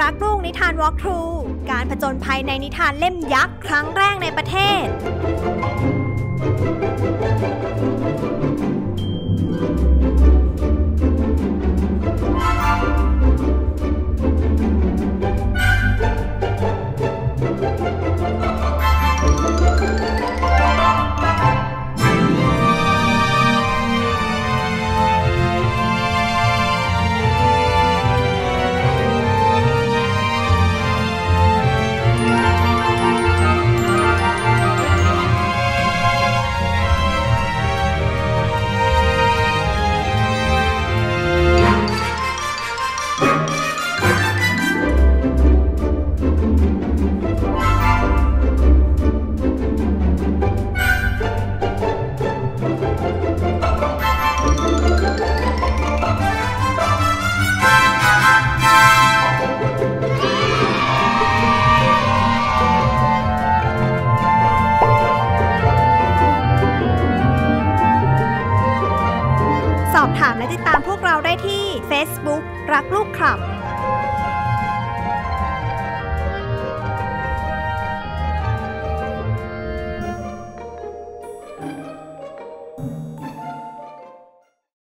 รักลูกนิทานวอล์กทรู การผจญภัยในนิทานเล่มยักษ์ครั้งแรกในประเทศส อบถามและติดตามพวกเราได้ที่ Facebook รักลูกคลับ